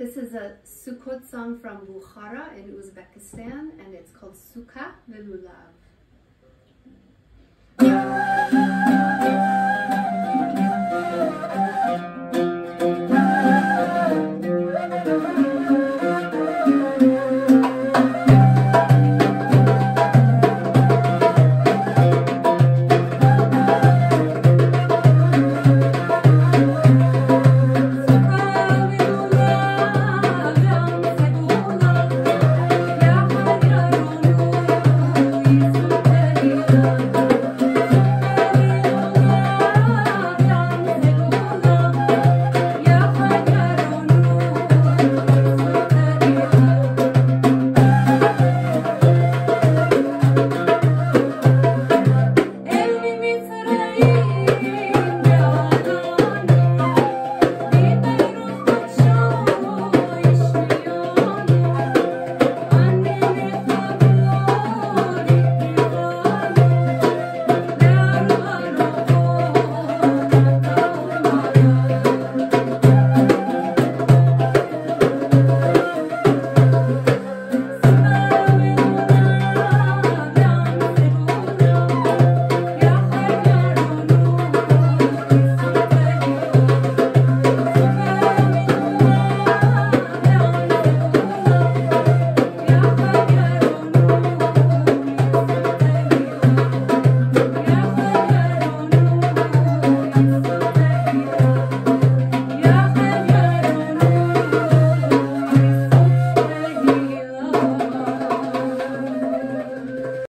This is a Sukkot song from Bukhara in Uzbekistan, and it's called Sukha Velulav.